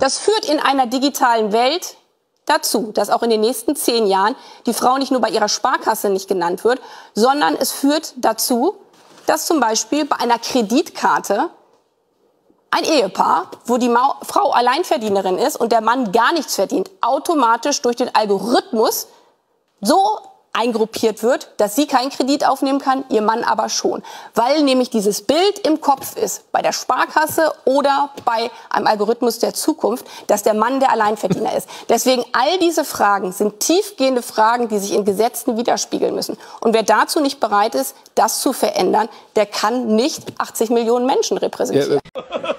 Das führt in einer digitalen Welt dazu, dass auch in den nächsten zehn Jahren die Frau nicht nur bei ihrer Sparkasse nicht genannt wird, sondern es führt dazu, dass zum Beispiel bei einer Kreditkarte ein Ehepaar, wo die Ma Frau Alleinverdienerin ist und der Mann gar nichts verdient, automatisch durch den Algorithmus so eingruppiert wird, dass sie keinen Kredit aufnehmen kann, ihr Mann aber schon. Weil nämlich dieses Bild im Kopf ist, bei der Sparkasse oder bei einem Algorithmus der Zukunft, dass der Mann der Alleinverdiener ist. Deswegen all diese Fragen sind tiefgehende Fragen, die sich in Gesetzen widerspiegeln müssen. Und wer dazu nicht bereit ist, das zu verändern, der kann nicht 80 Millionen Menschen repräsentieren. Ja,